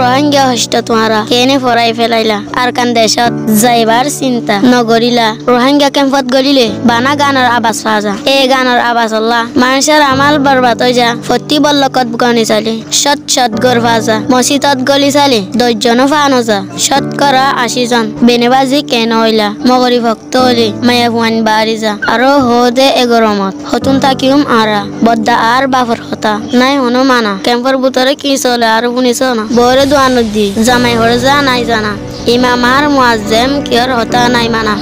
Rohingya host তোমারা কেনে ফরাই ফেলাইলা আর কান দেশত যাইবার চিন্তা নগরিলা রোহিঙ্গা ক্যাম্পত গলিলে বানা গানের আবাস পাওয়া যা এই গানের আবাস আল্লাহ। মানুষের আমাল বরবাদ হয়ে যা ফতি বল্লকত গনি চালি। সৎ সৎ গর ভাজা। মসজিদত গলি চালি। দশজন ফানো যা শতকরা আশি জন বেনেবাজি কেন হইলা? মগরি ভক্ত হলি মায়া ভুয়ান বাড়ি যা। আরও হদে এগরমত হতুন তাকিউম আরা বদ্দা আর বাফর হতা। নাই হনো মানা। ক্যাম্পর ভিতরে কি চলে আর শুনিছ না? বরে দোয়ানো দি জামাই হরে যা নাই জানা। ইমাম আর মুয়াজ্জেম কিয়র হতা নাই মানা।